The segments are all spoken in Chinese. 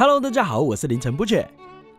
Hello，大家好，我是凌晨不绝。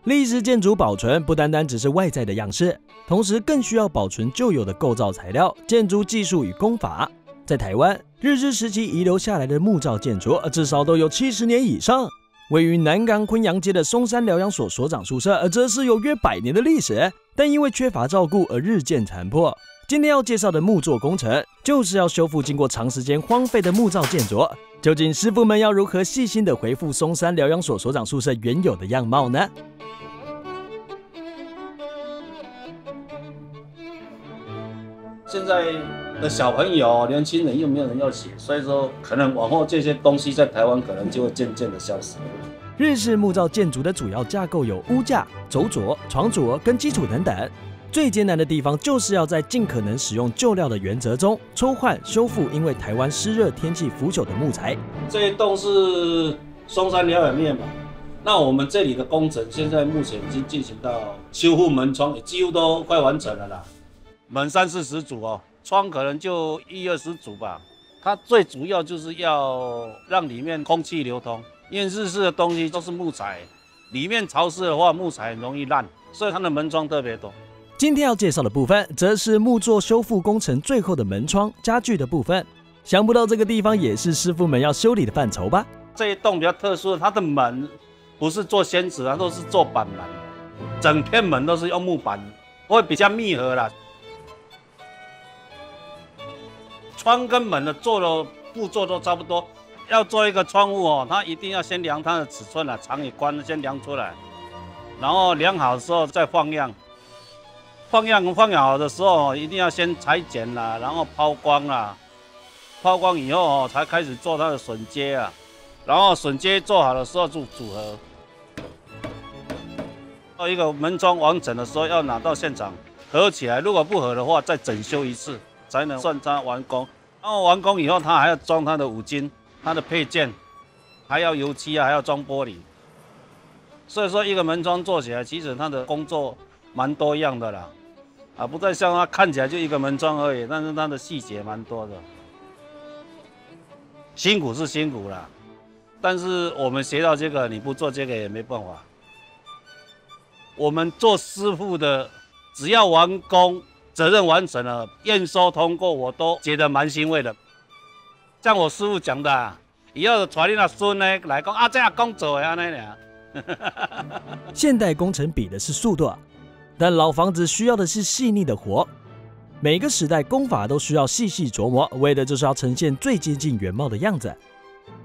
历史建筑保存不单单只是外在的样式，同时更需要保存旧有的构造材料、建筑技术与工法。在台湾，日治时期遗留下来的木造建筑至少都有七十年以上。位于南港昆阳街的松山疗养所所长宿舍，则是有约百年的历史，但因为缺乏照顾而日渐残破。今天要介绍的木作工程，就是要修复经过长时间荒废的木造建筑。究竟师傅们要如何细心的恢复松山疗养所所长宿舍原有的样貌呢？现在的小朋友、年轻人又没有人要写，所以说可能往后这些东西在台湾可能就会渐渐的消失。日式木造建筑的主要架构有屋架、轴佐、床组跟基础等等。最艰难的地方就是要在尽可能使用旧料的原则中抽换修复，因为台湾湿热天气腐朽的木材。这一栋是松山疗养面嘛？那我们这里的工程现在目前已经进行到修复门窗，也几乎都快完成了啦。门三四十组哦，窗可能就一二十组吧。它最主要就是要让里面空气流通，因为日式的东西都是木材，里面潮湿的话木材很容易烂，所以它的门窗特别多。今天要介绍的部分，则是木作修复工程最后的门窗家具的部分。想不到这个地方也是师傅们要修理的范畴吧？这一栋比较特殊的，它的门不是做仙子，它都是做板门，整片门都是用木板，会比较密合啦。窗跟门的做的步骤都差不多。要做一个窗户哦，它一定要先量它的尺寸啊，长与宽先量出来，然后量好之后再放样。放样放好的时候，一定要先裁剪啦，然后抛光啦。抛光以后哦，才开始做它的榫接啊。然后榫接做好的时候就组合。到一个门窗完整的时候，要拿到现场合起来。如果不合的话，再整修一次才能算它完工。然后完工以后，它还要装它的五金、它的配件，还要油漆啊，还要装玻璃。所以说，一个门窗做起来，其实它的工作蛮多样的啦。啊，不再像它看起来就一个门窗而已，但是它的细节蛮多的，辛苦是辛苦了，但是我们学到这个，你不做这个也没办法。我们做师傅的，只要完工，责任完成了，验收通过，我都觉得蛮欣慰的。像我师傅讲的，以后传你那孙呢来讲啊，这样工作呀那样。现代工程比的是速度。但老房子需要的是细腻的活，每个时代工法都需要细细琢磨，为的就是要呈现最接近原貌的样子。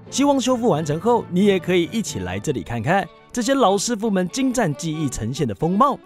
希望修复完成后，你也可以一起来这里看看这些老师傅们精湛技艺呈现的风貌。